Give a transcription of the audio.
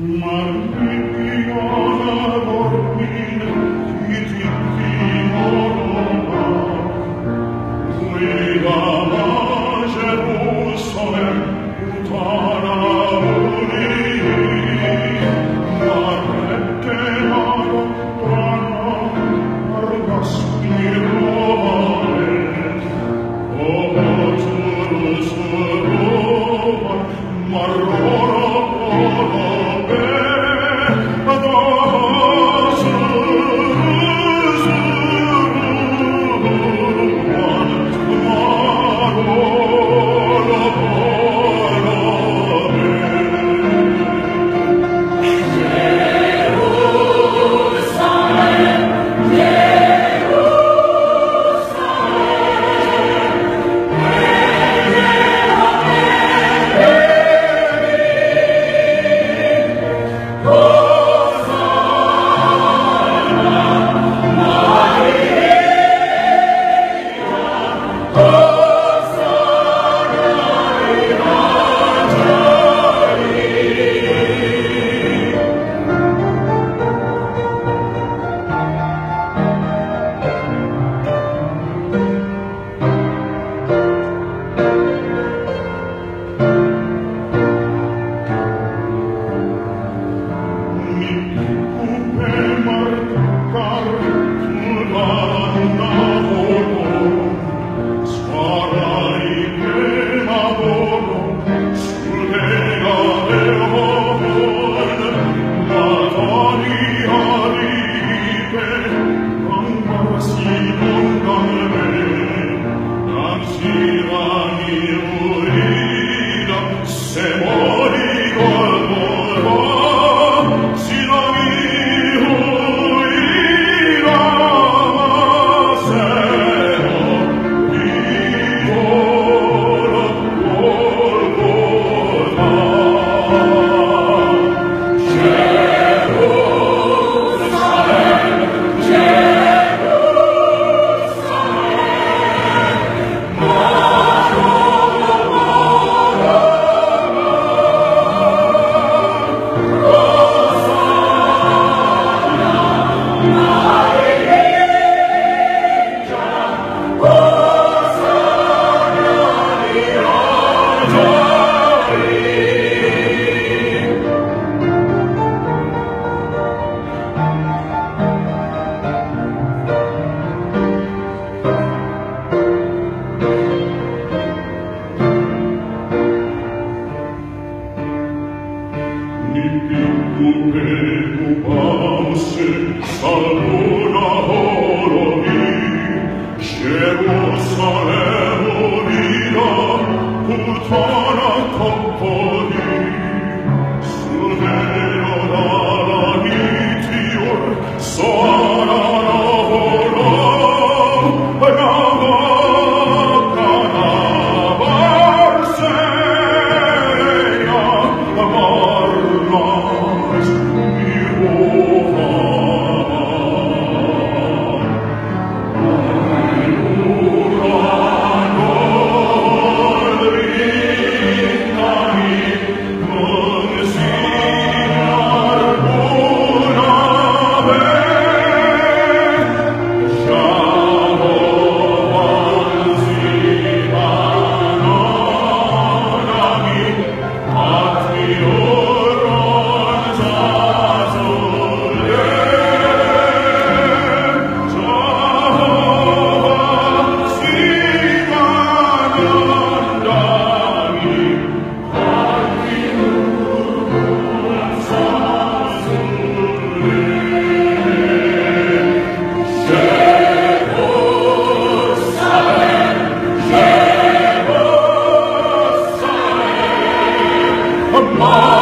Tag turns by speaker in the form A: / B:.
A: humano Salvuna Jerusalem, upon